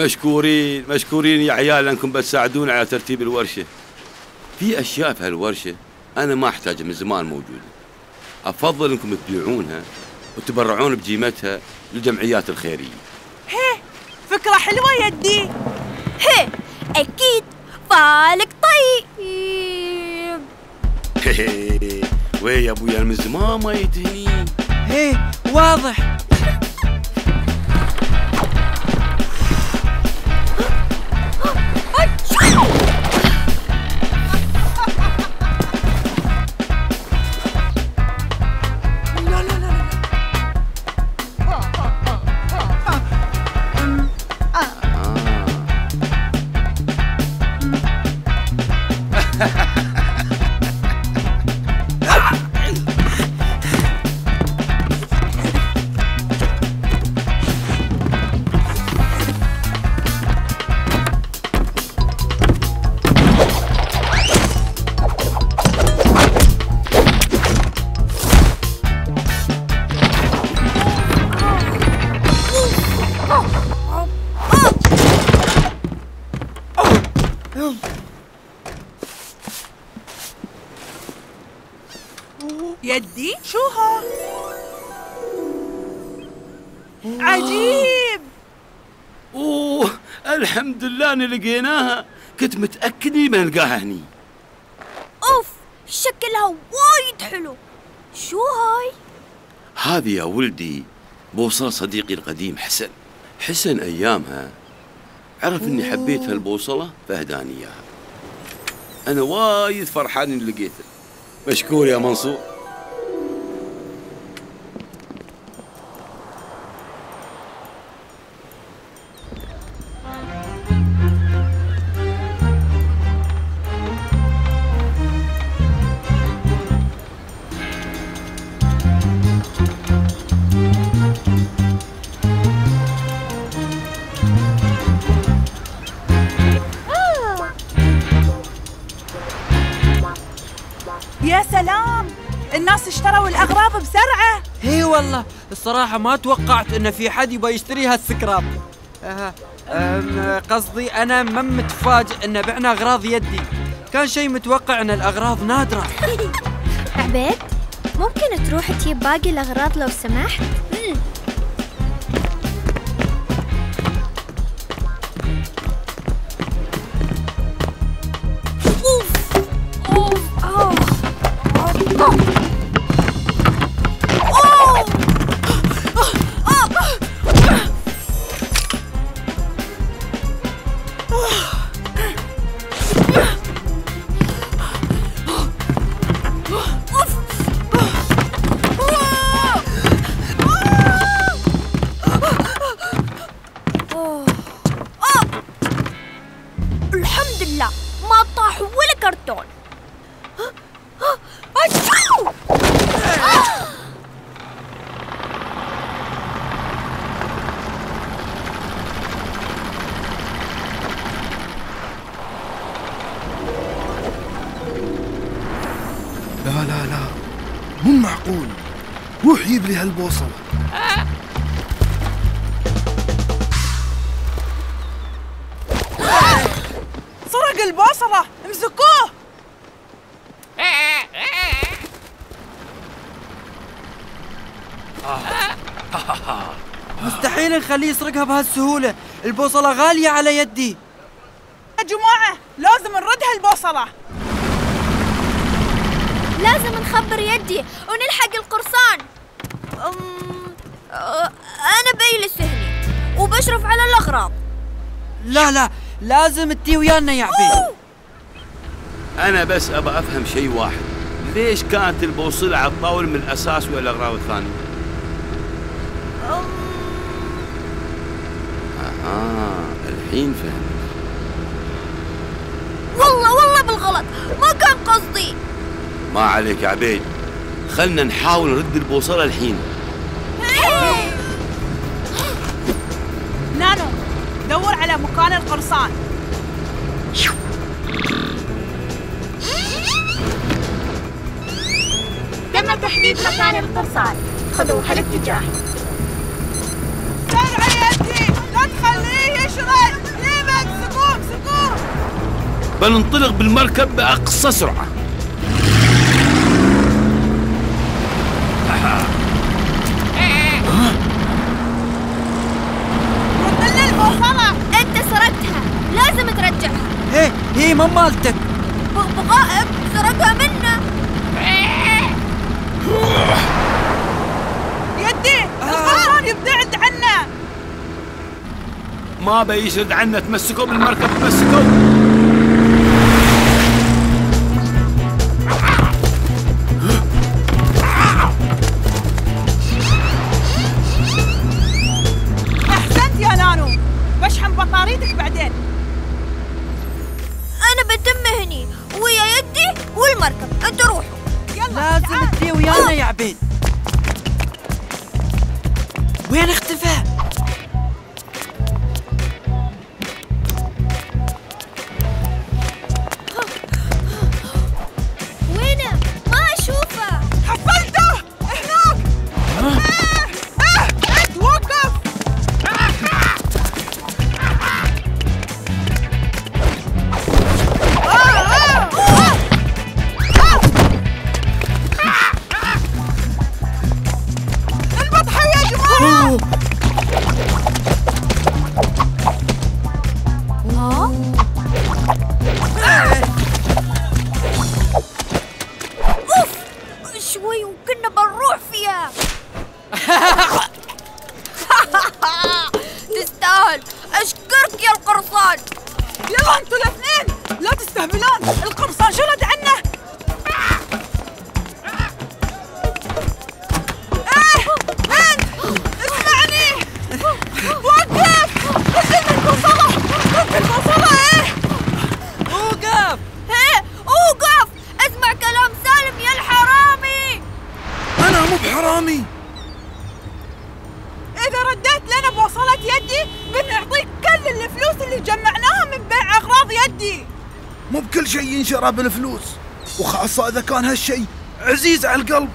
مشكورين مشكورين يا عيال إنكم بتساعدون على ترتيب الورشة. في أشياء في هالورشة أنا ما أحتاجها من زمان موجودة. أفضل إنكم تبيعونها وتبرعون بجيمتها للجمعيات الخيرية. هي فكرة حلوة يدي هي أكيد فالك طيب. وي يا أبويا من زمان ما يتهني هي واضح. اني لقيناها. كنت متاكد اني بنلقاها هني. أوف شكلها وايد حلو. شو هاي؟ هذه يا ولدي بوصلة صديقي القديم حسن. حسن أيامها. عرف إني حبيت هالبوصلة؟ فهداني إياها. أنا وايد فرحان إني لقيتها. مشكور يا منصور. والله. الصراحة ما توقعت إن في حد يبغى يشتري هالسكراب. قصدي أنا ما متفاجئ إن بعنا أغراض يدي. كان شيء متوقع إن الأغراض نادرة. عبيد ممكن تروح تجيب باقي الأغراض لو سمحت؟ الحمد لي هالبوصلة سرق البوصلة. امسكوه. مستحيل نخليه يسرقها بهالسهولة. البوصلة غالية على يدي. يا جماعة لازم نرد هالبوصلة. لازم نخبر يدي. وبشرف على الأغراض. لا لا لازم تي ويانا يا عبيد. أنا بس أبى أفهم شيء واحد. ليش كانت البوصلة على الطاولة من الأساس والأغراض الثانية؟ آه الحين فهمت. والله والله بالغلط. ما كان قصدي. ما عليك يا عبيد. خلنا نحاول نرد البوصلة الحين. تحديد مكان القرصان. خذوها الاتجاه. سرعة يا ابني لا تخليه يشرد. ليمن سقوم سقوم بننطلق بالمركب بأقصى سرعة. لازم ترجعها. إيه هي ما مالتك. بغبغاء سرقها مني. يدي! القرصان يبتعد عنا! ما بيسرد عنا تمسكوا بالمركب تمسكوا أنتوا الاثنين لا تستهبلون القرصان شرد عنا ينشرى بالفلوس وخاصة إذا كان هالشيء عزيز على القلب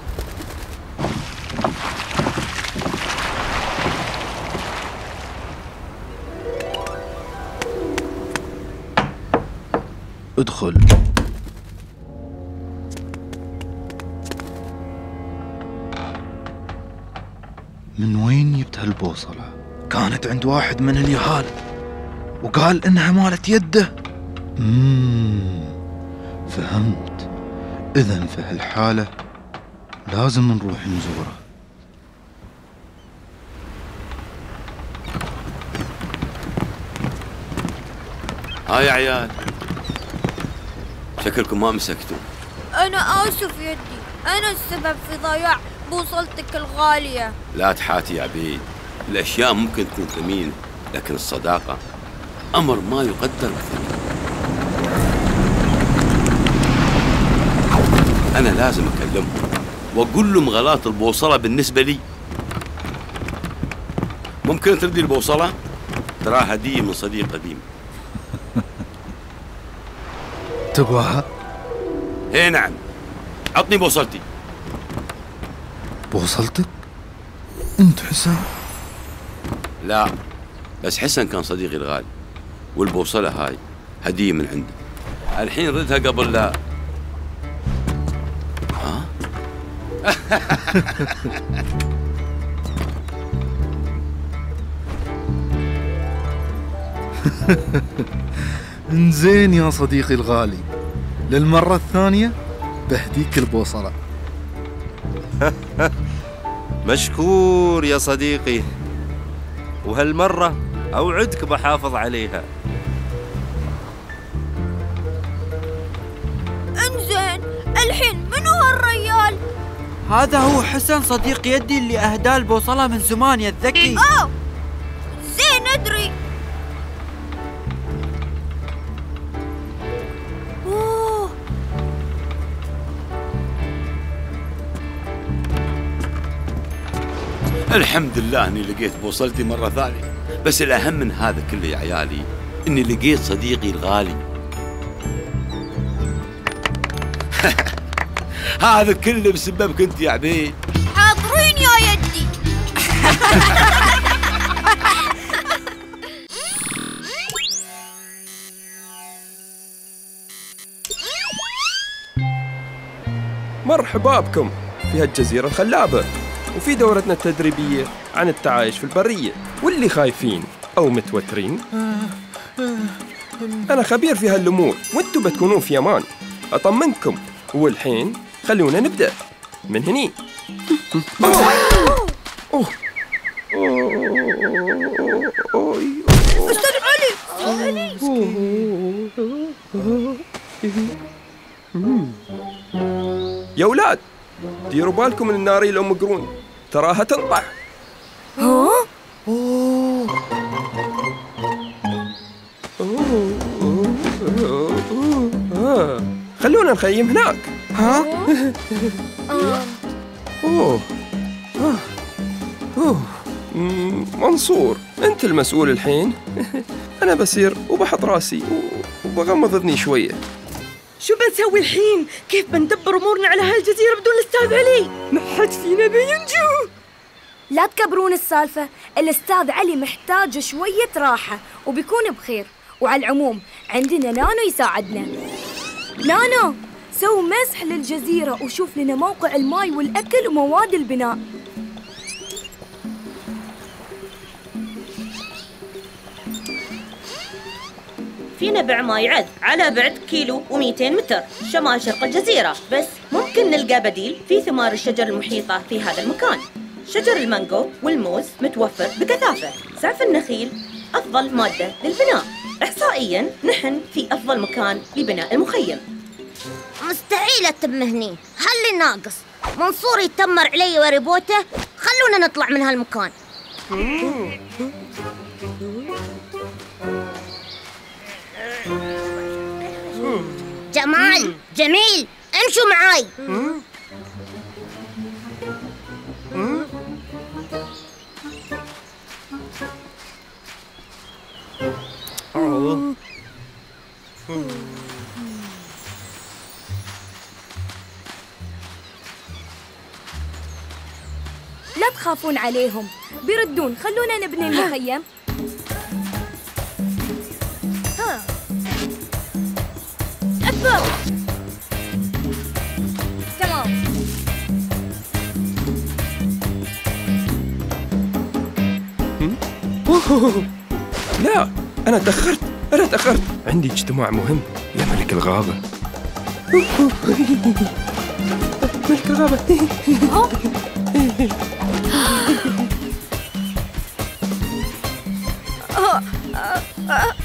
ادخل من وين جبت هالبوصلة؟ كانت عند واحد من اليهال وقال إنها مالت يده مم. فهمت. إذا في هالحالة لازم نروح نزوره. ها يا عيال. شكلكم ما مسكتوا. أنا آسف يدي. أنا السبب في ضياع بوصلتك الغالية. لا تحاتي يا عبيد. الأشياء ممكن تكون ثمينة لكن الصداقة أمر ما يقدر بثمن أنا لازم أكلمهم وأقول لهم غلط البوصلة بالنسبة لي. ممكن تردي البوصلة؟ تراها هدية من صديق قديم. تبغاها هي نعم. عطني بوصلتي. بوصلتك؟ أنت حسام. لا بس حسن كان صديقي الغالي والبوصلة هاي هدية من عنده الحين ردها قبل لا انزين يا صديقي الغالي. للمرة الثانية بهديك البوصلة. مشكور يا صديقي. وهالمرة أوعدك بحافظ عليها. هذا هو حسن صديق يدي اللي اهداه البوصلة من زمان يا الذكي أوه! زين ادري أوه! الحمد لله إني لقيت بوصلتي مرة ثانية. بس الأهم من هذا كله يا عيالي إني لقيت صديقي الغالي. هذا كله بسببك انت يا يعني. عبيد حاضرين يا يدي. مرحبا بكم في هالجزيرة الخلابة وفي دورتنا التدريبية عن التعايش في البرية واللي خايفين أو متوترين. أنا خبير في هالأمور وأنتم بتكونون في أمان. أطمنكم والحين خلونا نبدأ. من هني. أوه. أستاذ علي يا أولاد ديروا بالكم من الناري الأم قرون. تراها تنطح. خلونا نخيم هناك. ها؟ أوه. أوه. مم، منصور أنت المسؤول الحين. أنا بسير وبحط راسي وبغمض اذني شوية. شو بنسوي الحين؟ كيف بندبر أمورنا على هالجزيرة بدون الأستاذ علي؟ ما حد فينا بينجو. لا تكبرون السالفة. الأستاذ علي محتاج شوية راحة وبيكون بخير. وعلى العموم عندنا نانو يساعدنا. نانو سو مسح للجزيرة وشوف لنا موقع الماي والأكل ومواد البناء. في نبع ماي عذب. على بعد كيلو و200 متر. شمال شرق الجزيرة. بس ممكن نلقى بديل في ثمار الشجر المحيطة في هذا المكان. شجر المانجو والموز متوفر بكثافة. سعف النخيل أفضل مادة للبناء. إحصائيا نحن في أفضل مكان لبناء المخيم. مستحيل أتم هني هل ناقص. منصور يتأمر علي وروبوته. خلونا نطلع من هالمكان. جمال جميل. امشوا معاي. لا تخافون عليهم. بيردون خلونا نبني المخيم. أكبر. تمام. لا. أنا تأخرت أنا تأخرت. عندي اجتماع مهم. يا ملك الغابة. ملك الغابة.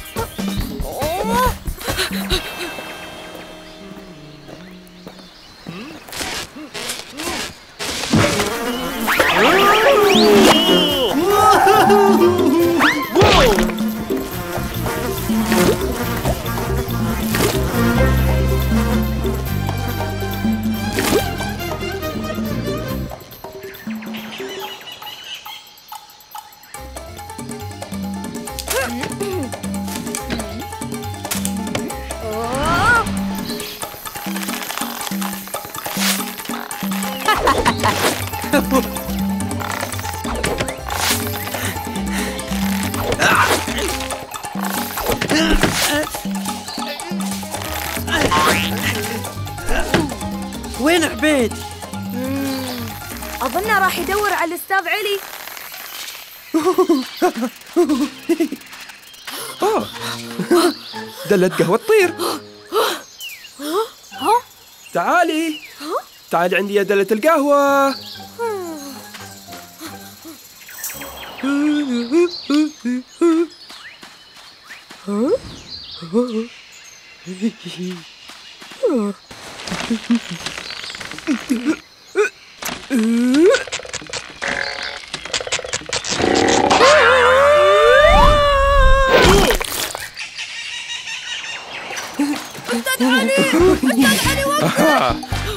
دلة قهوة تطير. تعالي. تعالي عندي يا دلة القهوة.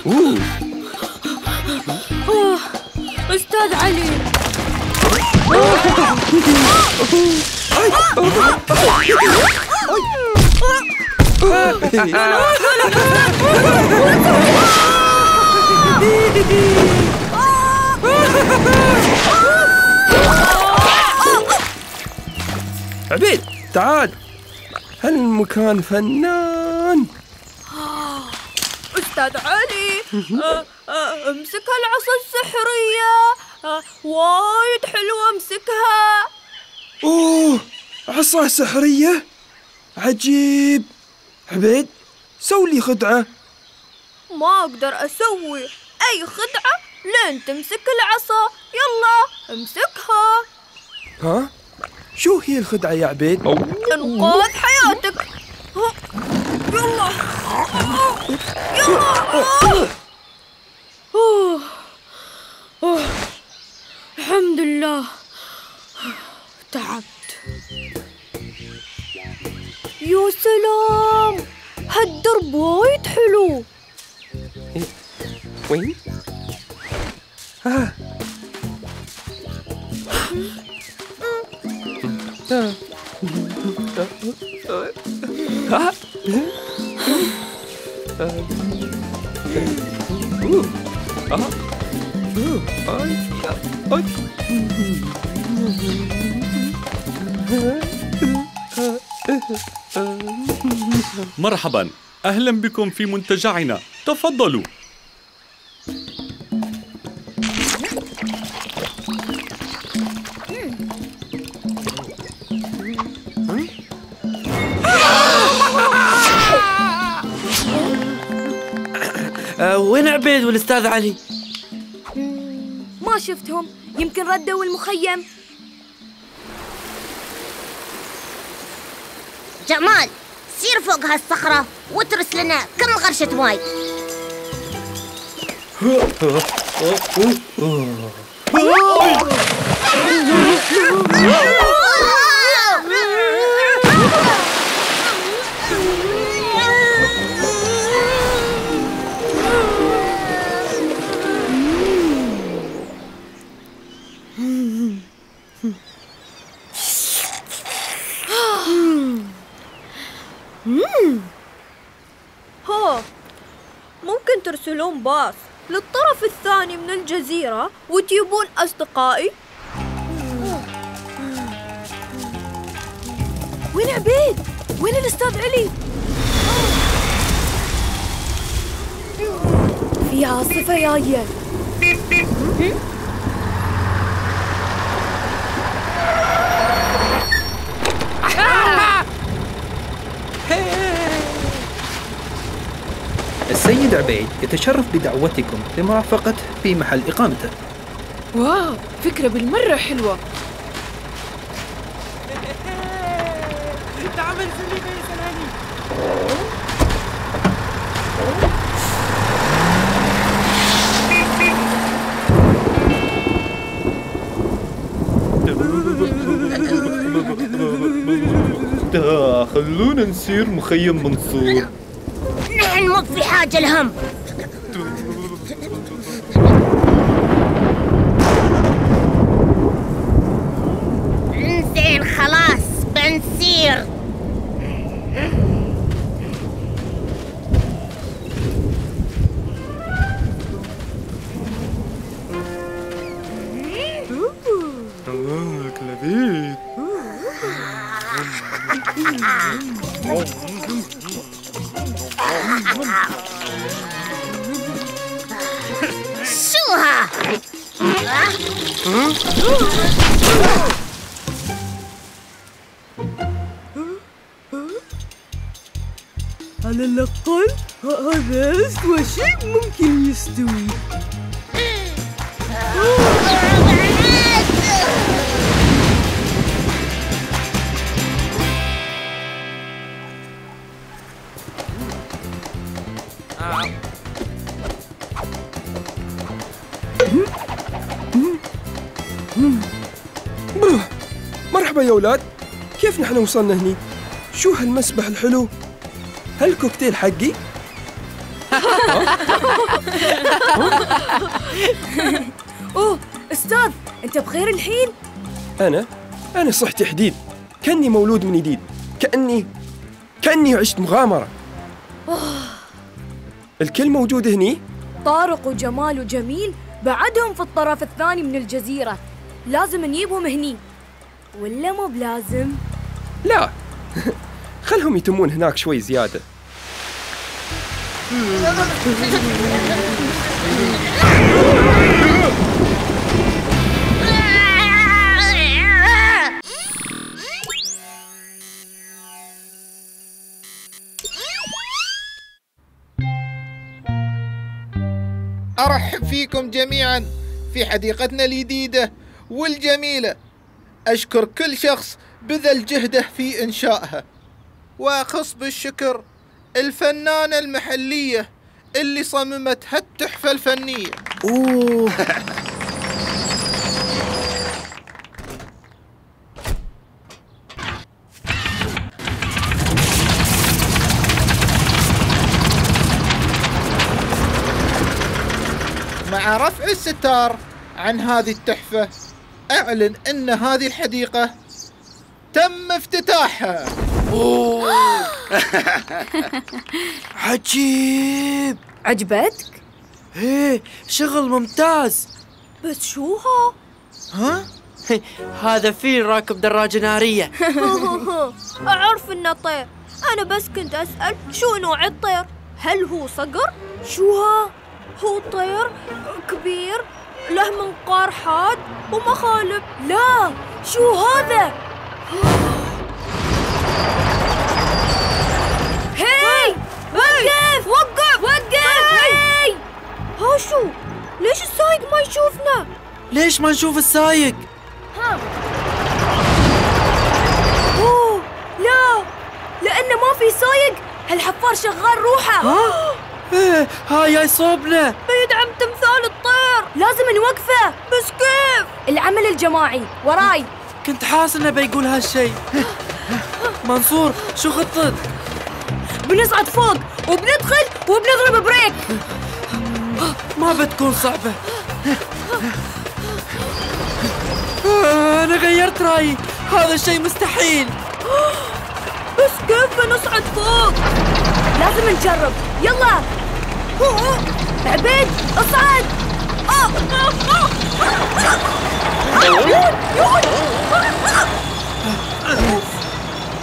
أوه. أستاذ علي. عبيد تعال. هالمكان فنان علي آه، آه، امسك هالعصا السحرية. آه، وايد حلوة امسكها. أوه عصا سحرية؟ عجيب. عبيد سوي لي خدعة. ما أقدر أسوي أي خدعة لين تمسك العصا. يلا امسكها. ها؟ شو هي الخدعة يا عبيد؟ إنقاذ حياتك. يلا يلا أوه. أوه. الحمد لله تعبت يا سلام هالدرب وايد حلو وين ها مرحبا. أهلا بكم في منتجعنا. تفضلوا. آه وين عبيد والأستاذ علي؟ ما شفتهم. يمكن ردوا المخيم. جمال سير فوق هالصخرة وترس لنا كم غرشة ماي. ها ترسلون باص للطرف الثاني من الجزيرة وتجيبون أصدقائي. وين عبيد؟ وين الأستاذ علي؟ في عاصفة جاية السيد عبيد يتشرف بدعوتكم لمرافقته في محل إقامته. واو فكرة بالمرة حلوة. تعمل سليمة يا سلامي تا خلونا نسير مخيم منصور نحن مو في حاجة لهم زين خلاص بنسير نحن وصلنا هني؟ شو هالمسبح الحلو؟ هالكوكتيل حقي؟ أوه أستاذ أنت بخير الحين؟ أنا؟ أنا صحتي حديد كأني مولود من جديد كأني كأني عشت مغامرة الكل موجود هني؟ طارق وجمال وجميل بعدهم في الطرف الثاني من الجزيرة لازم نجيبهم هني ولا مو بلازم؟ لا. خلهم يتمون هناك شوي زيادة. أرحب فيكم جميعا في حديقتنا الجديدة والجميلة. أشكر كل شخص بذل جهده في إنشائها. وأخص بالشكر الفنانة المحلية اللي صممت هالتحفة الفنية. أوه. مع رفع الستار عن هذه التحفة أعلن أن هذه الحديقة تم افتتاحها عجيب عجبتك؟ إيه شغل ممتاز بس شو ها؟ ها؟ هذا فيل راكب دراجة نارية أعرف إنه طير أنا بس كنت أسأل شو نوع الطير هل هو صقر؟ شو ها؟ هو طير كبير له منقار حاد ومخالب لا شو هذا؟ هاي وقف وقف وقف هاي ها شو؟ ليش السايق ما يشوفنا؟ ليش ما نشوف السايق؟ ها. أوه لا. لأنه ما في سايق هالحفار شغال روحه. ها؟ إيه هاي جاي صوبنا. بيدعم تمثال الطير. لازم نوقفه. بس كيف؟ العمل الجماعي وراي. كنت حاس إنه بيقول هالشي. منصور شو خطتك؟ بنصعد فوق وبندخل وبنضرب بريك. ما بتكون صعبة. أنا غيرت رأيي. هذا الشيء مستحيل. بس كيف بنصعد فوق؟ لازم نجرب. يلا. عبيد اصعد. يود يود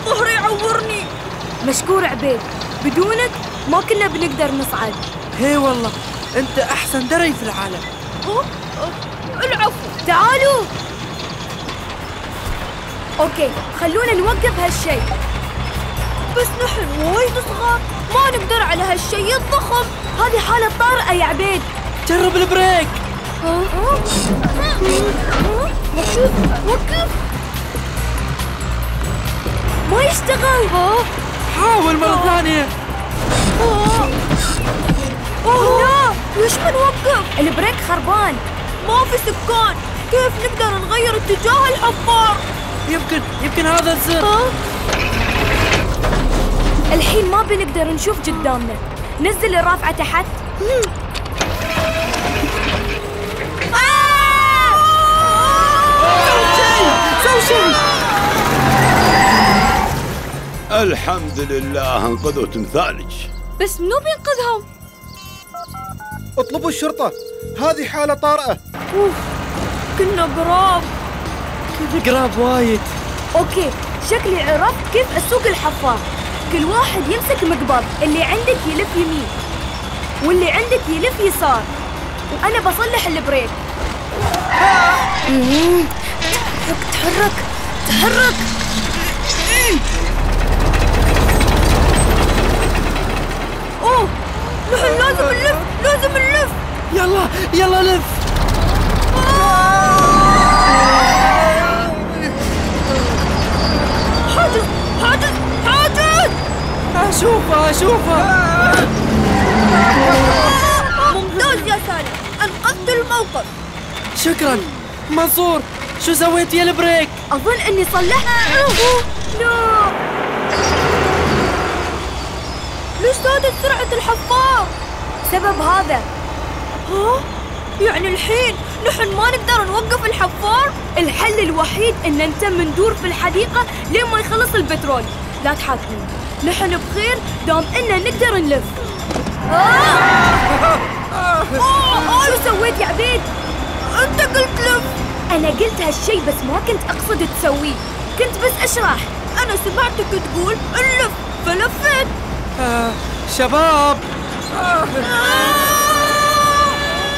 ظهري يعورني مشكور عبيد. بدونك ما كنا بنقدر نصعد. هي والله أنت أحسن دري في العالم. العفو. تعالوا. Okay خلونا نوقف هالشي بس نحن وايد صغار. ما نقدر على هالشيء الضخم. هذه حالة طارئة يا عبيد. جرب ال brake. وقف وقف ما يشتغل حاول مرة ثانية. اوه لا ليش بنوقف؟ البريك خربان. ما في سكان. كيف نقدر نغير اتجاه الحفار؟ يمكن يمكن هذا الزر. الحين ما بنقدر نشوف قدامنا. نزل الرافعة تحت. شيء الحمد لله انقذوا تمثالك بس منو بينقذهم؟ اطلبوا الشرطة. هذه حالة طارئة. أوف كنا قراب كذا قراب وايد. okay شكلي عرفت كيف اسوق الحفار. كل واحد يمسك مقبض اللي عندك يلف يمين. واللي عندك يلف يسار. وأنا بصلح ال brake. تحرك تحرك تحرك. أوه نحن لازم نلف لازم نلف. يلا يلا لف. حاجز حاجز حاجز. أشوفه أشوفه. ممتاز يا سالم أنقذت الموقف. شكرا. منصور. شو سويت يا ال brake أظن إني صلحت لا ليش زادت سرعة الحفار؟ سبب هذا ها؟ يعني الحين نحن ما نقدر نوقف الحفار؟ الحل الوحيد إن نتم ندور في الحديقة لين ما يخلص البترول لا تحاكمون نحن بخير دام إن نقدر نلف آه! شو سويت يا عبيد؟ أنت قلت لف أنا قلت هالشي بس ما كنت أقصد تسويه. كنت بس أشرح. أنا سمعتك تقول نلف فلفيت آه شباب.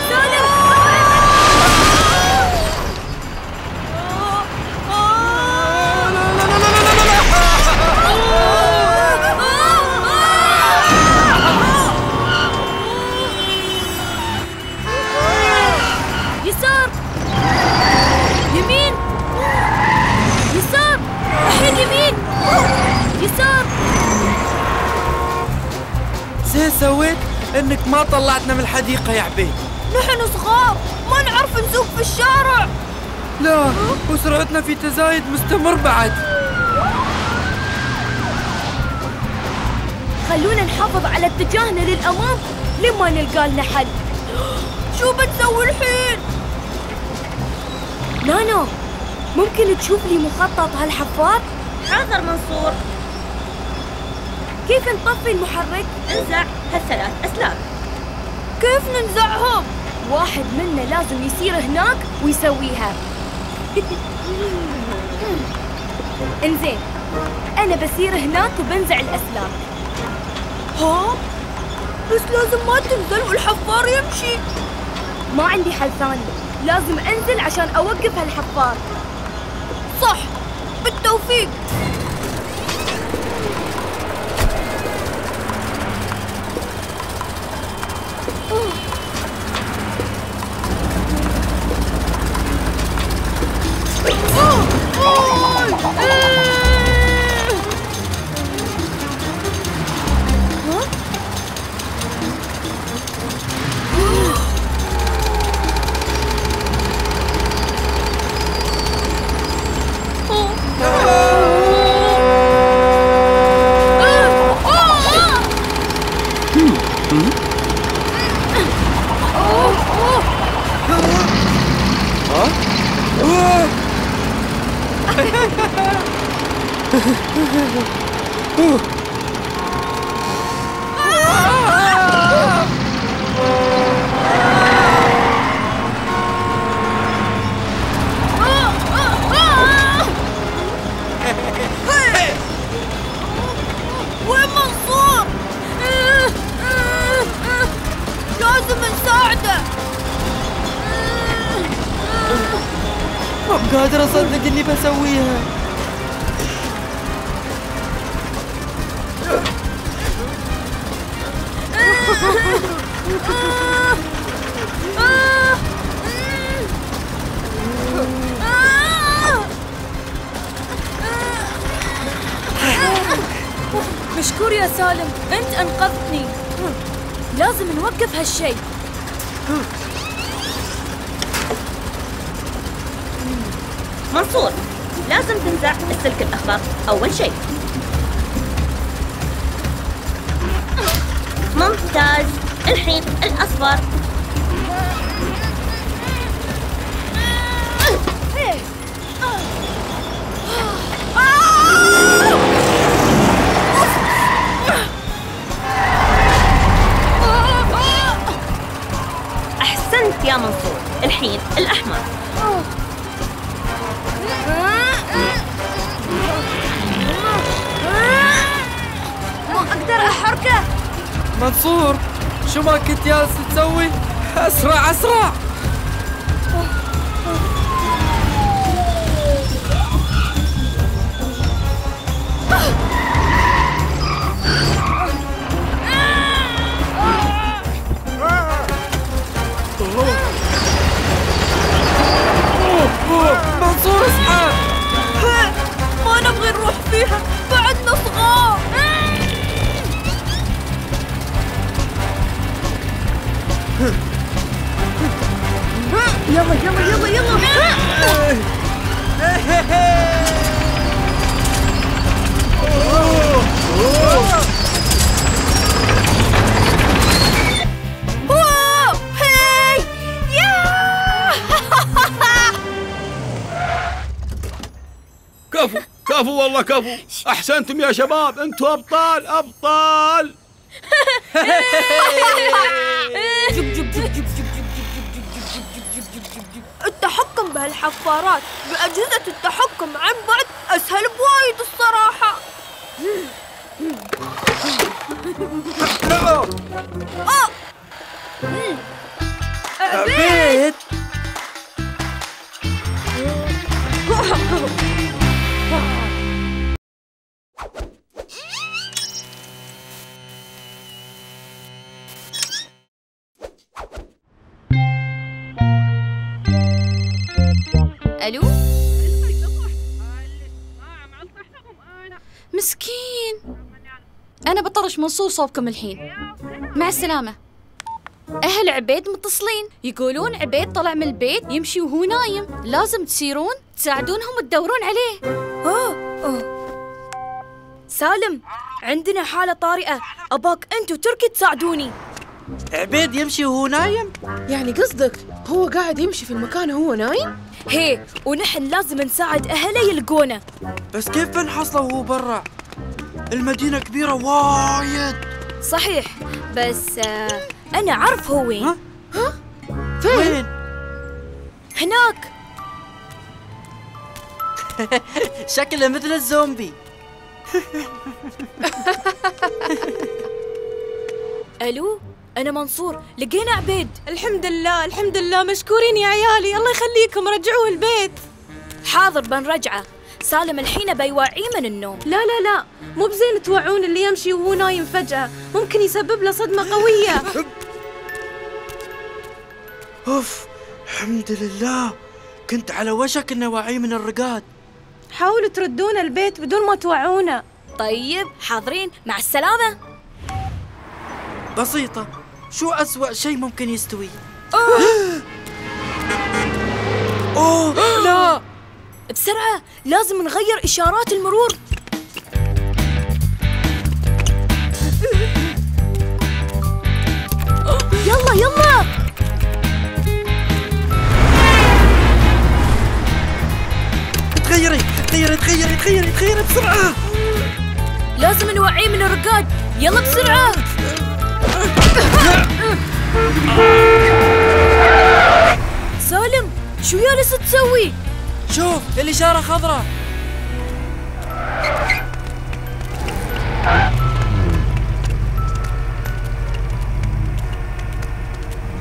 يسار زين سويت انك ما طلعتنا من الحديقة يا عبيد. نحن صغار ما نعرف نسوق في الشارع. لا وسرعتنا في تزايد مستمر بعد. خلونا نحافظ على اتجاهنا للأمام لما نلقى لنا حل. شو بتسوي الحين؟ نانو ممكن تشوف لي مخطط هالحفار؟ حاضر منصور. كيف نطفي المحرك؟ انزع هالثلاث أسلاك. كيف ننزعهم؟ واحد منا لازم يصير هناك ويسويها. انزين أنا بصير هناك وبنزع الأسلاك. ها؟ بس لازم ما تنزل والحفار يمشي. ما عندي حل ثاني. لازم أنزل عشان أوقف هالحفار. صح بالتوفيق. ما بقادر أصدق اني بسويها. مشكور يا سالم أنت أنقذتني. لازم نوقف هالشيء منصور. لازم تنزع السلك الأخضر. أول شيء. ممتاز. الحين الأصفر. شو ما كنت جالس تسوي؟ اسرع اسرع! والله كفو احسنتم يا شباب أنتم ابطال ابطال جب جب جب جب جب التحكم بهالحفارات بأجهزة التحكم عن بعد أسهل بوايد الصراحة أبيت ألو؟ مسكين. أنا بطرش منصور صوبكم الحين. مع السلامة. أهل عبيد متصلين. يقولون عبيد طلع من البيت يمشي وهو نايم. لازم تسيرون تساعدونهم وتدورون عليه. أوه أوه. سالم عندنا حالة طارئة. أباك أنت وتركي تساعدوني. عبيد يمشي وهو نايم؟ يعني قصدك هو قاعد يمشي في المكان وهو نايم؟ هي ونحن لازم نساعد أهله يلقونه بس كيف بنحصله وهو برا؟ المدينة كبيرة وايد. صحيح بس آه أنا أعرف هو وين. ها؟ فين؟ وين؟ هناك. شكله مثل الزومبي. ألو؟ أنا منصور لقينا عبيد. الحمد لله الحمد لله. مشكورين يا عيالي. الله يخليكم رجعوه البيت. حاضر بنرجعه سالم الحين بيوعيه من النوم. لا لا لا. مو بزين توعون اللي يمشي وهو نايم فجأة. ممكن يسبب له صدمة قوية. أوف الحمد لله. كنت على وشك اني واعي من الرقاد. حاولوا تردون البيت بدون ما توعونا طيب حاضرين. مع السلامة. بسيطة. شو أسوأ شيء ممكن يستوي؟ أوه لا. بسرعة لازم نغير إشارات المرور. يلا يلا. تغيري تغيري تغيري تغيري تغيري بسرعة. لازم نوعيه من الرقاد. يلا بسرعة. سالم شو جالس تسوي؟ شوف الإشارة خضراء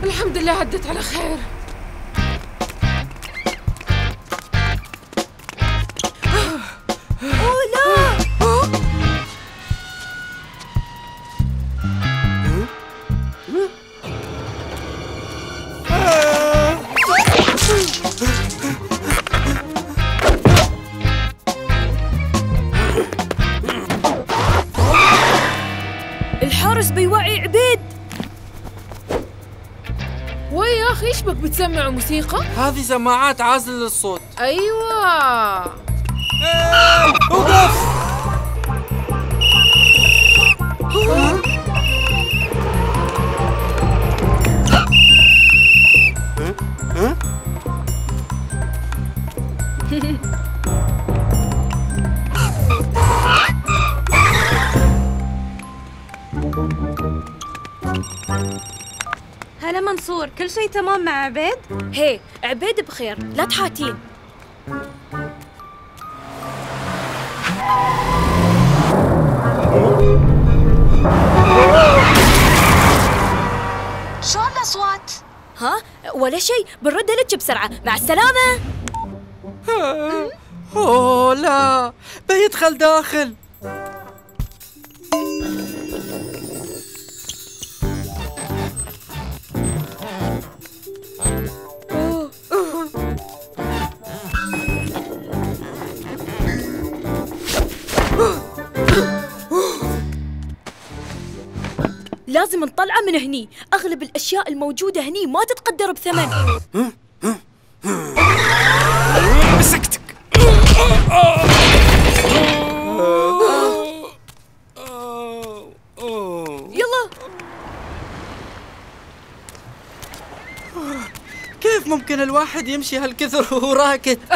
الحمد لله عدت على خير بتسمعوا موسيقى؟ هذه سماعات عازل للصوت أيوه. وقف! كل شيء تمام مع عبيد؟ هي عبيد بخير لا تحاتين. شو هالأصوات؟ ها؟ ولا شيء بنرد لك بسرعة. مع السلامة. أوه لا بيدخل داخل. من هني. أغلب الأشياء الموجودة هني ما تتقدر بثمن. مسكتك. يلا. كيف ممكن الواحد يمشي هالكثر وهو راكد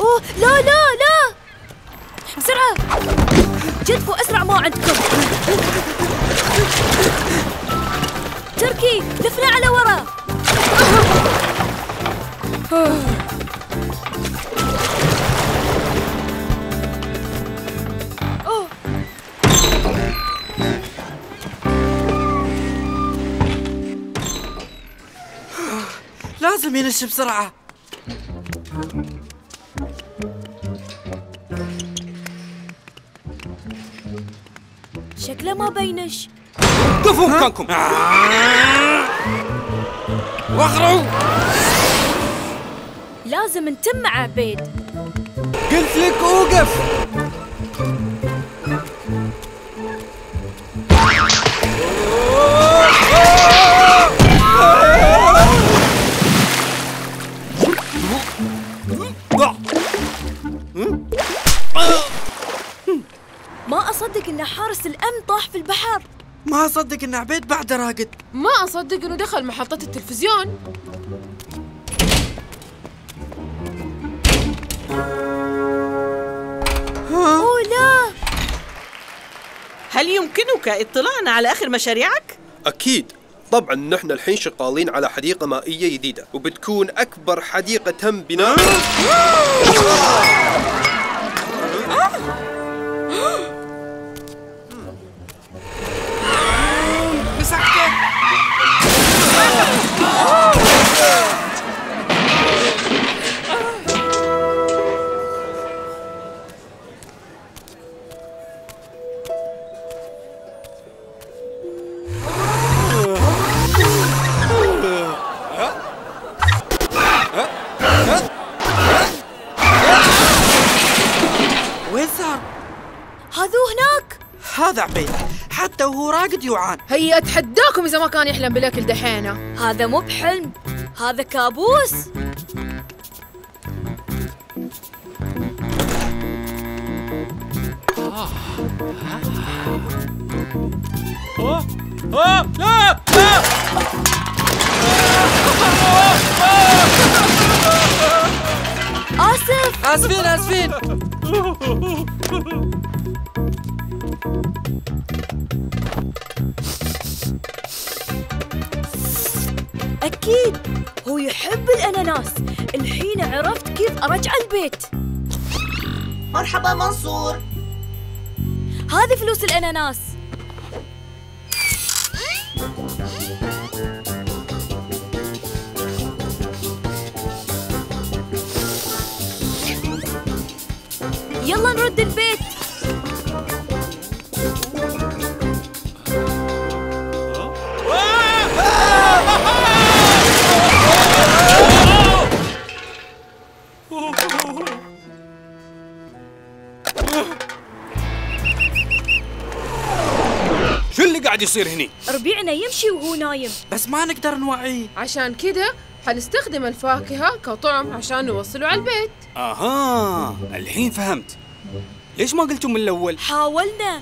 أوه لا لا لا. بسرعة. جدفوا أسرع ما عندكم تركي لفنا على ورا. لازم ينش بسرعة. شكله ما بينش. وقفوا مكانكم واخروا. لازم نتم مع عبيد. قلت لك أوقف. أصدق إن حارس الأمن طاح في البحر. ما أصدق ان عبيد بعد راقد. ما أصدق إنه دخل محطة التلفزيون. أوه لا. هل يمكنك اطلاعنا على آخر مشاريعك؟ أكيد. طبعا نحن الحين شغالين على حديقة مائية جديدة وبتكون أكبر حديقة تم بناء يوعان هيا أتحداكم إذا ما كان يحلم بالأكل دحينه. هذا مو بحلم هذا كابوس. آه آه لا آسف. آسفين آسفين. أكيد. هو يحب الأناناس. الحين عرفت كيف أرجع البيت. مرحبا منصور. هذه فلوس الأناناس. يلا نرد البيت. قاعد يصير هني؟ ربيعنا يمشي وهو نايم. بس ما نقدر نوعيه عشان كده حنستخدم الفاكهة كطعم عشان نوصله على البيت. آها الحين فهمت. ليش ما قلتوا من الأول؟ حاولنا.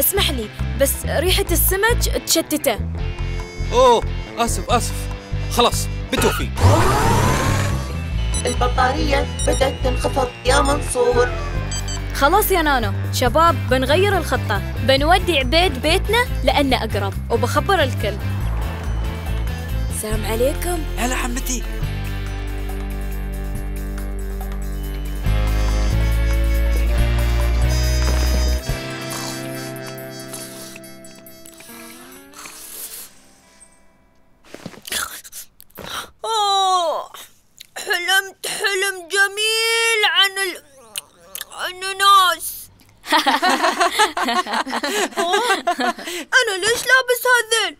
اسمح لي بس ريحة السمك تشتته. أوه آسف آسف. خلاص بالتوفيق. البطارية بدأت تنخفض يا منصور. خلاص يا نانو. شباب بنغير الخطة. بنودي عبيد بيتنا لأنه أقرب وبخبر الكل. سلام عليكم. هلا عمتي أنا ليش لابس هذيل؟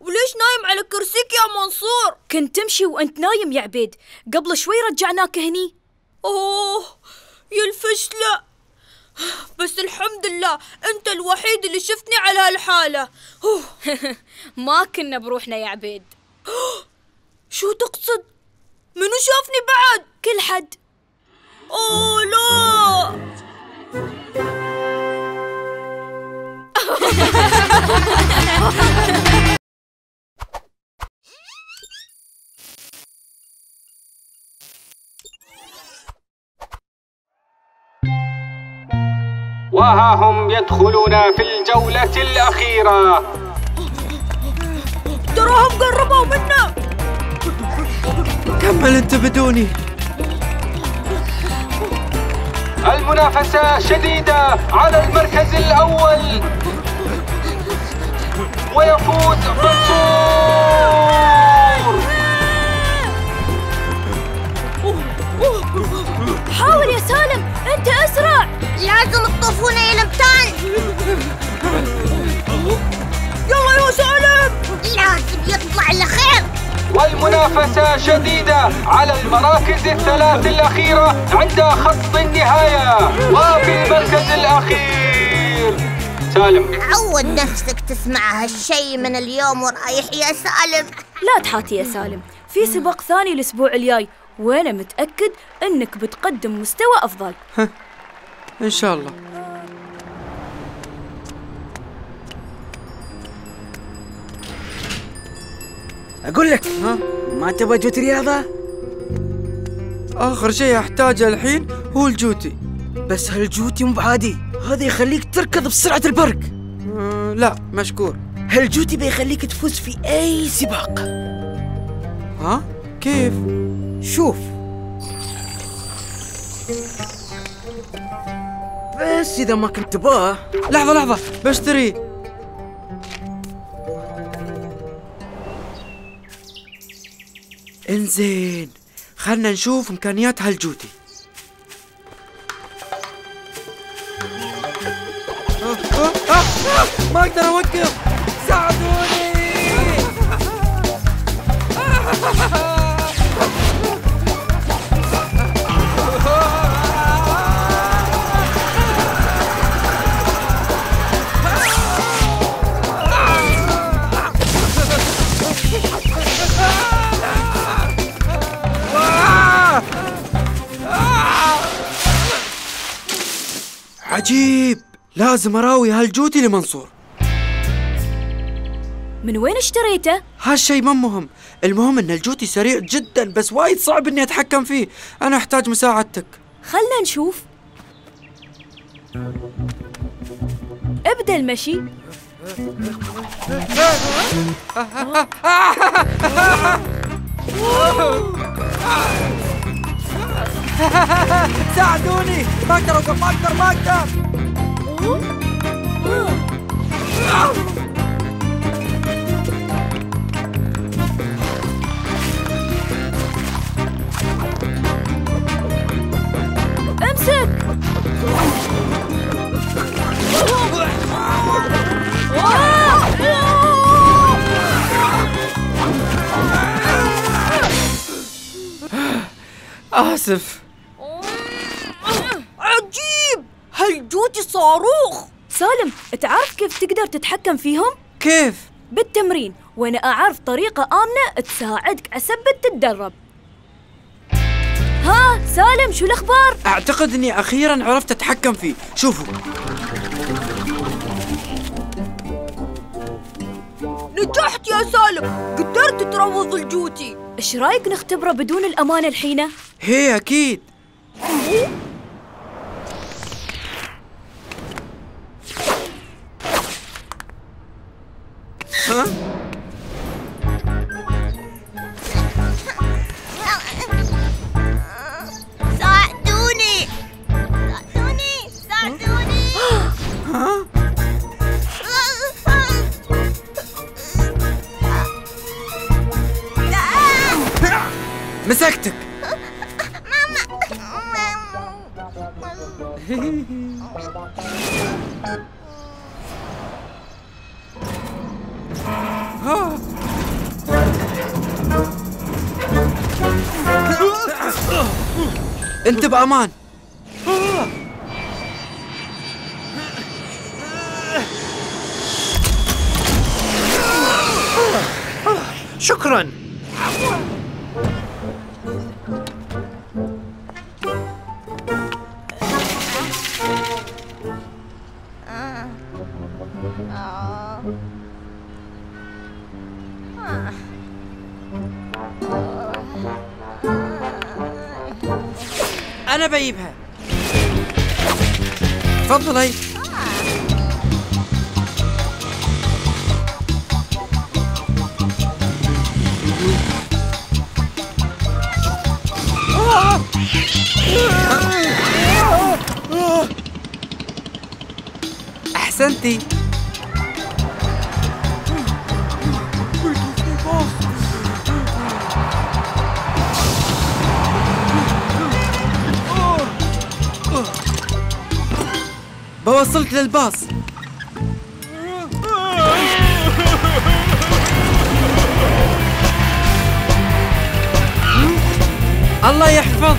وليش نايم على كرسيك يا منصور؟ كنت تمشي وأنت نايم يا عبيد قبل شوي رجعناك هني أوه يا الفشلة بس الحمد لله أنت الوحيد اللي شفتني على هالحالة. ما كنا بروحنا يا عبيد شو تقصد؟ منو شافني بعد؟ كل حد أوه لا وها هم يدخلون في الجولة الأخيرة. تراهم قربوا منا. كمل انت بدوني؟ المنافسة شديدة على المركز الأول. ويفوز منصور! حاول يا سالم أنت أسرع! لازم تطوفونا يا لبتان يلا يا سالم! لازم يطلع لخير والمنافسة شديدة على المراكز الثلاث الأخيرة عند خط النهاية وفي المركز الأخير. سالم. عود نفسك تسمع هالشي من اليوم ورايح يا سالم. لا تحاتي يا سالم. في سباق ثاني الأسبوع الجاي. وأنا متأكد أنك بتقدم مستوى أفضل. إن شاء الله. أقول لك ها؟ ما تبغى جوتي رياضة؟ آخر شيء أحتاجه الحين هو الجوتي. بس هالجوتي مو بعادي؟ هذا يخليك تركض بسرعة البرق. أه لا مشكور. هالجوتي بيخليك تفوز في أي سباق؟ ها؟ كيف؟ شوف. بس إذا ما كنت تبغاه لحظة لحظة بشتري. إنزين خلنا نشوف إمكانيات هالجوتي ما أقدر أوقف. ساعدوني. عجيب. لازم أراوي هالجوتي لمنصور. من وين اشتريته؟ هالشي ما مهم. المهم إن الجوتي سريع جدا بس وايد صعب إني أتحكم فيه. أنا أحتاج مساعدتك. خلنا نشوف. ابدأ المشي. ساعدوني. ما أقدر ما أقدر ما أقدر. اسف عجيب هالجوتي صاروخ سالم تعرف كيف تقدر تتحكم فيهم؟ كيف؟ بالتمرين وأنا أعرف طريقة آمنة تساعدك عسبت تتدرب ها سالم شو الأخبار؟ أعتقد إني أخيرا عرفت أتحكم فيه شوفوا نجحت يا سالم. قدرت تروض الجوتي. إيش رأيك نختبره بدون الامان الحين؟ هي أكيد. ها؟ ساعدوني. ساعدوني. ساعدوني. ها؟ مسكتك. انت بأمان. شكرا. أنا بجيبها. تفضلي أحسنتي. وصلت للباص. الله يحفظ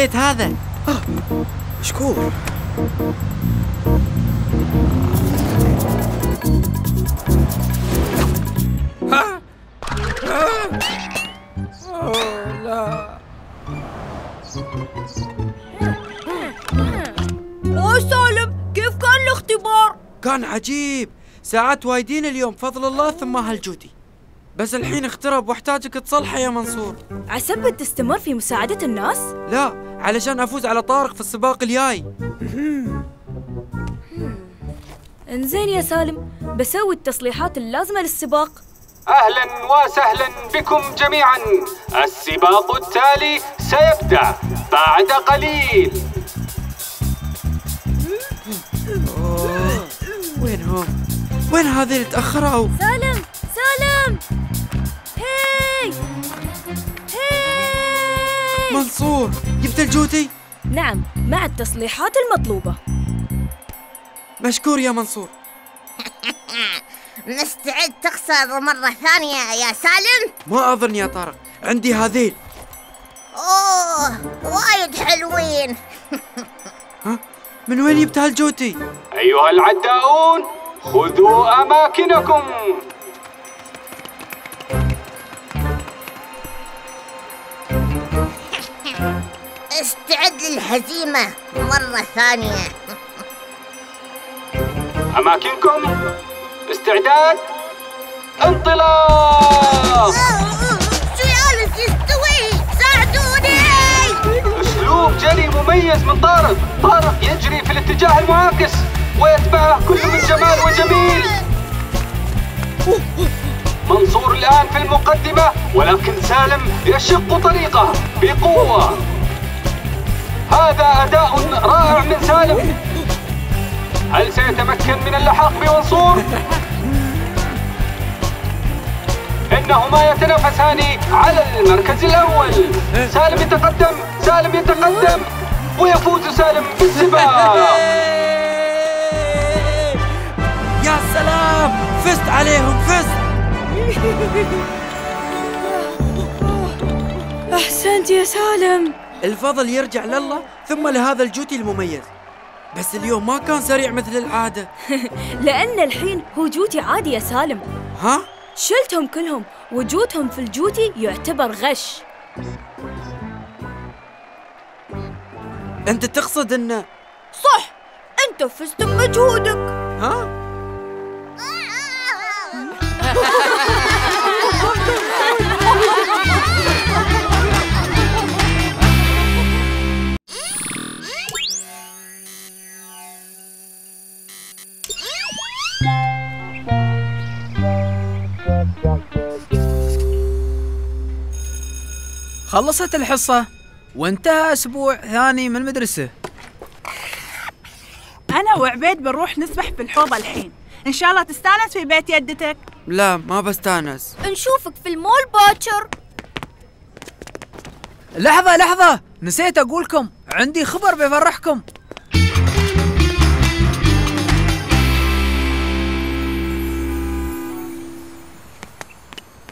نسيت هذا؟ مشكور. أوه لا. سالم كيف كان الاختبار؟ كان عجيب. ساعات وايدين اليوم بفضل الله ثم هالجودي بس الحين اخترب واحتاجك تصلحه يا منصور. عسبت تستمر في مساعدة الناس؟ لا علشان أفوز على طارق في السباق الجاي. انزين يا سالم بسوي التصليحات اللازمة للسباق. أهلا وسهلا بكم جميعا. السباق التالي سيبدأ بعد قليل. وين هم؟ وين هذه اللي تأخروا؟ سالم سالم! هاي! هاي! منصور جبت الجوتي؟ نعم مع التصليحات المطلوبة. مشكور يا منصور. مستعد تخسر مرة ثانية يا سالم؟ ما أظن يا طارق عندي هذيل. أوه وايد حلوين. من وين جبت هالجوتي؟ أيها العداؤون خذوا أماكنكم. استعد للهزيمة مرة ثانية. أماكنكم؟ استعداد؟ انطلاق! شو جالس يستوي ساعدوني! أسلوب جري مميز من طارق. طارق يجري في الاتجاه المعاكس. ويتبعه كل من جمال وجميل. منصور الآن في المقدمة ولكن سالم يشق طريقه بقوة. هذا أداء رائع من سالم. هل سيتمكن من اللحاق بمنصور؟ إنهما يتنافسان على المركز الأول. سالم يتقدم سالم يتقدم ويفوز سالم بالسباق. يا سلام فزت عليهم فزت. أحسنت يا سالم. الفضل يرجع لله ثم لهذا الجوتي المميز. بس اليوم ما كان سريع مثل العادة. لأن الحين هو جوتي عادي يا سالم. ها؟ شلتهم كلهم وجودهم في الجوتي يعتبر غش. أنت تقصد أنه صح! أنت فزت بمجهودك. ها؟ خلصت الحصة وانتهى أسبوع ثاني من المدرسة. أنا وعبيد بنروح نسبح في الحوض الحين. إن شاء الله تستأنس في بيت يدتك. لا ما بستأنس. نشوفك في المول باكر. لحظة لحظة. نسيت أقولكم. عندي خبر بيفرحكم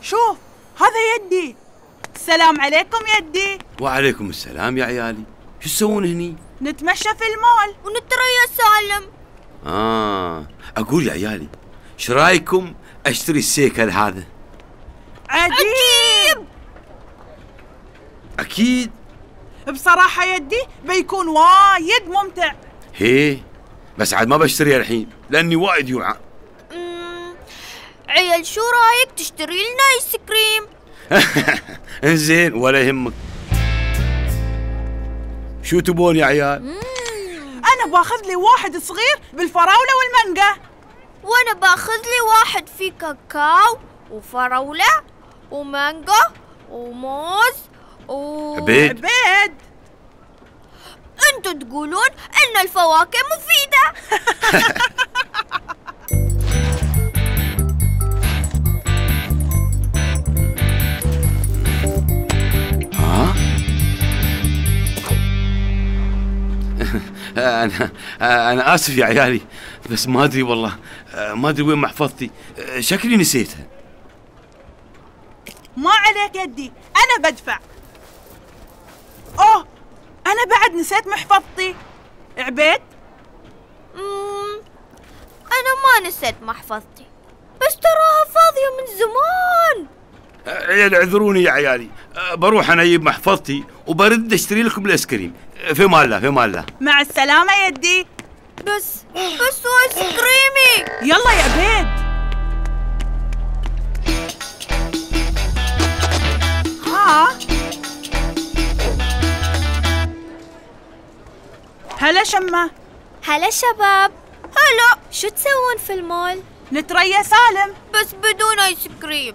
شوف هذا يدي. السلام عليكم يدي وعليكم السلام يا عيالي. شو تسوون هني؟ نتمشى في المول. ونتريا سالم. آه أقول يا عيالي شو رأيكم أشتري السيكل هذا؟ عجيب! أكيد. بصراحة يدي بيكون وايد ممتع. هي بس عاد ما بشتريها الحين لأني وايد جوعان عيل شو رأيك تشتري لنا آيس كريم؟ زين ولا يهمك شو تبون يا عيال؟ أنا باخذ لي واحد صغير بالفراولة والمانجا وأنا باخذ لي واحد فيه كاكاو وفراولة ومانجا وموز أوه. عبيد. عبيد أنتوا تقولون إن الفواكه مفيدة أنا أنا آسف يا عيالي بس ما أدري والله ما أدري وين محفظتي. شكلي نسيتها. ما عليك يدي أنا بدفع. أوه أنا بعد نسيت محفظتي. عبيد؟ أنا ما نسيت محفظتي بس تراها فاضية من زمان. عيال اعذروني يا عيالي. بروح أنا أجيب محفظتي وبرد أشتري لكم الآيس كريم. في مال الله في مال الله مع السلامة يدي بس بس ايس كريمي يلا يا عبيد ها؟ هلا شمة. هلا شباب. هلا شو تسوون في المول؟ نتريا سالم. بس بدون ايس كريم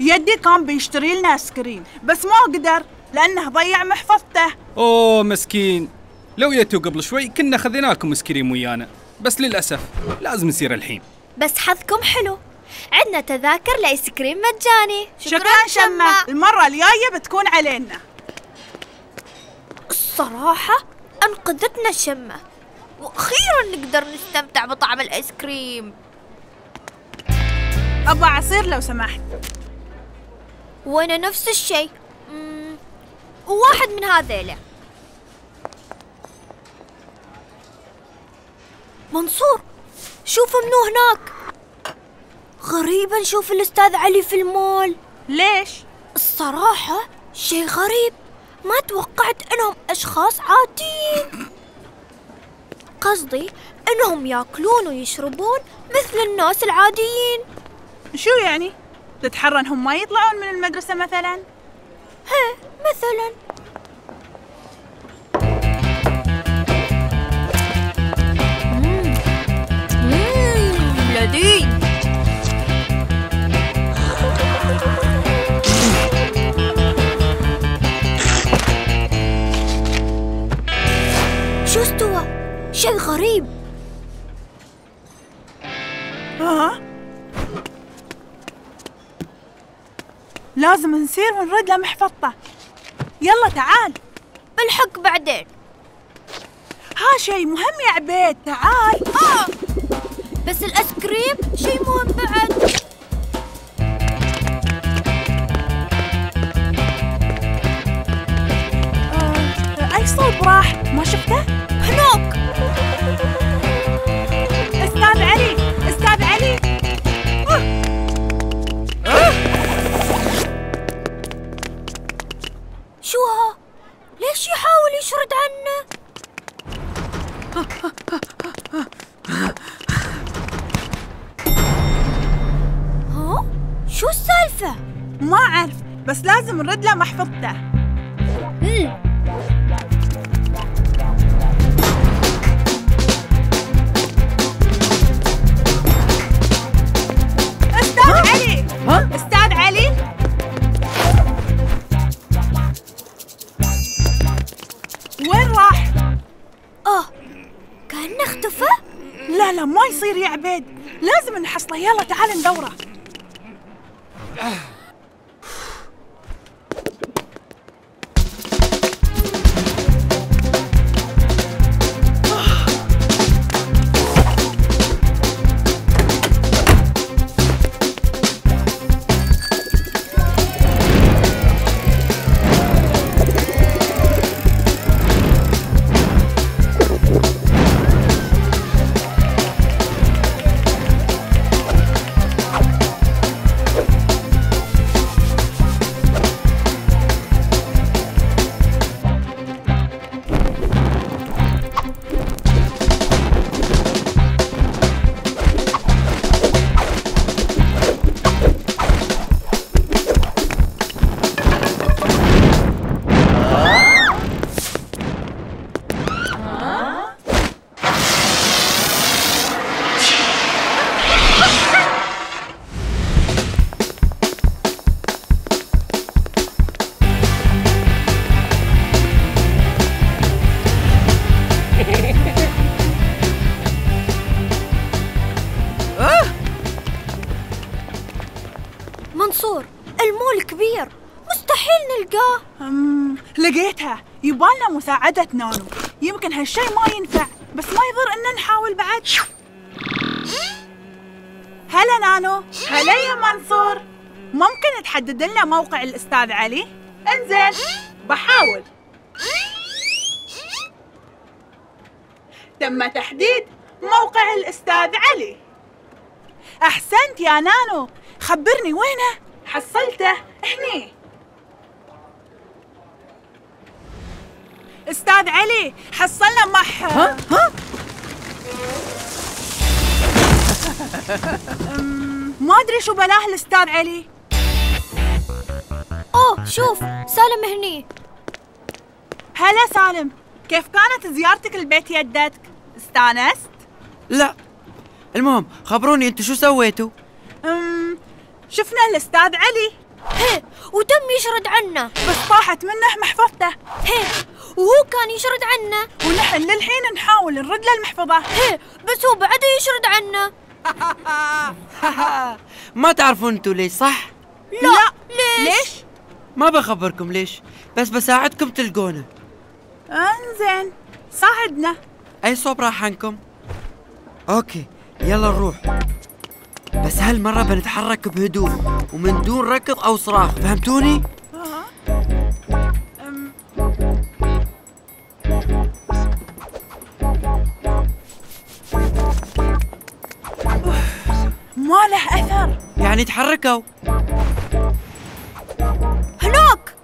يدي كان بيشتري لنا ice cream بس ما قدر. لأنه ضيع محفظته. أوه مسكين. لو جيتوا قبل شوي كنا خذينا لكم ice cream ويانا. بس للأسف لازم نسير الحين. بس حظكم حلو. عندنا تذاكر لآيس كريم مجاني. شكرا شمة. المرة الجاية بتكون علينا. الصراحة أنقذتنا الشمة وأخيرا نقدر نستمتع بطعم الآيس كريم. أبغى عصير لو سمحت. وأنا نفس الشيء. مم، واحد من هذيلا منصور شوف منو هناك غريبة نشوف الأستاذ علي في المول ليش؟ الصراحة شيء غريب ما توقعت إنهم أشخاص عاديين قصدي إنهم يأكلون ويشربون مثل الناس العاديين شو يعني؟ تتحرى إنهم ما يطلعون من المدرسة مثلا؟ هي مثلا. لذيذ شو استوى؟ شيء غريب. ها؟ لازم نسير ونرد له محفظته يلا تعال. بالحق بعدين. ها شيء مهم يا عبيد تعال. آه. بس الآيس كريم شيء مهم بعد. آه، أي صوب راح؟ ما شفته؟ هناك شو؟ ها ليش يحاول يشرد عنه؟ ها؟ شو السالفة؟ ما أعرف بس لازم نرد له محفظته. يلا تعال ندوره مساعدة نانو يمكن هالشي ما ينفع بس ما يضر ان نحاول بعد. هلا نانو. هلا يا منصور. ممكن تحدد لنا موقع الأستاذ علي؟ انزين. بحاول. تم تحديد موقع الأستاذ علي. أحسنت يا نانو. خبرني وينه؟ حصلته هني. أستاذ علي حصلنا مح ها؟ ها؟ ما أدري شو بلاه الأستاذ علي. أوه شوف سالم هني. هلا سالم كيف كانت زيارتك لبيت يدتك استانست؟ لا المهم خبروني أنتوا شو سويتوا؟ أم شفنا الأستاذ علي. هي وتم يشرد عنا. بس طاحت منه محفظته. هي وهو كان يشرد عنا ونحن للحين نحاول نرد له المحفظة. هي بس هو بعده يشرد عنا ما تعرفون أنتوا ليش صح؟ لا, لا. ليش؟ ليش؟ ما بخبركم ليش بس بساعدكم تلقونه. انزين ساعدنا أي صوب راح عنكم؟ أوكي يلا نروح. بس هالمرة بنتحرك بهدوء ومن دون ركض أو صراخ فهمتوني؟ ما له أثر. يعني تحركوا. هناك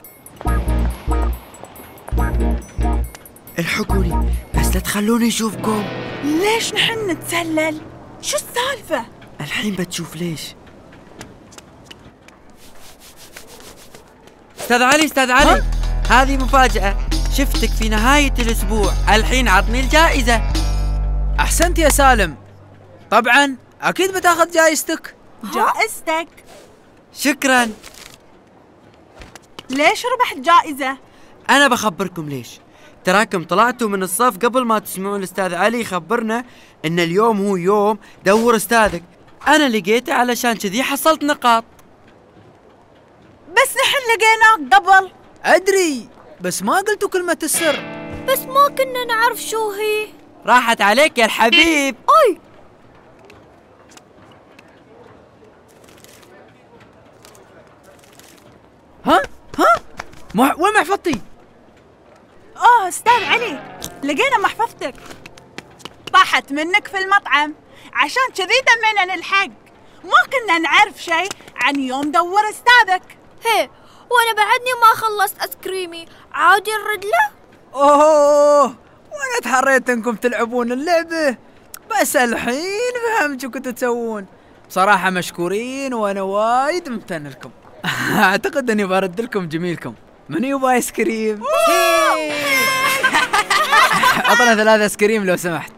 الحقوني بس لا تخلوني أشوفكم. ليش نحن نتسلل؟ شو السالفة؟ الحين بتشوف ليش. أستاذ علي أستاذ علي. هذه مفاجأة. شفتك في نهاية الأسبوع. الحين عطني الجائزة. أحسنت يا سالم. طبعا. أكيد بتاخذ جائزتك جائزتك شكرا. ليش ربحت جائزة؟ أنا بخبركم ليش. تراكم طلعتوا من الصف قبل ما تسمعون الأستاذ علي يخبرنا إن اليوم هو يوم دور أستاذك. أنا لقيته علشان كذي حصلت نقاط. بس نحن لقيناك قبل. أدري بس ما قلتوا كلمة السر. بس ما كنا نعرف شو هي. راحت عليك يا الحبيب. أي ها؟ ها؟ مح... وين محفظتي؟ اوه أستاذ علي لقينا محفظتك. طاحت منك في المطعم. عشان كذي تمينا نلحق. ما كنا نعرف شيء عن يوم دور أستاذك. هي وأنا بعدني ما خلصت ايس كريمي عادي نرد له؟ أوه وأنا تحريت إنكم تلعبون اللعبة بس الحين فهمت شو كنتوا تسوون. بصراحة مشكورين وأنا وايد ممتن لكم. أعتقد أني برد لكم جميلكم. من يبغى آيس كريم؟ عطنا ثلاثة آيس كريم لو سمحت.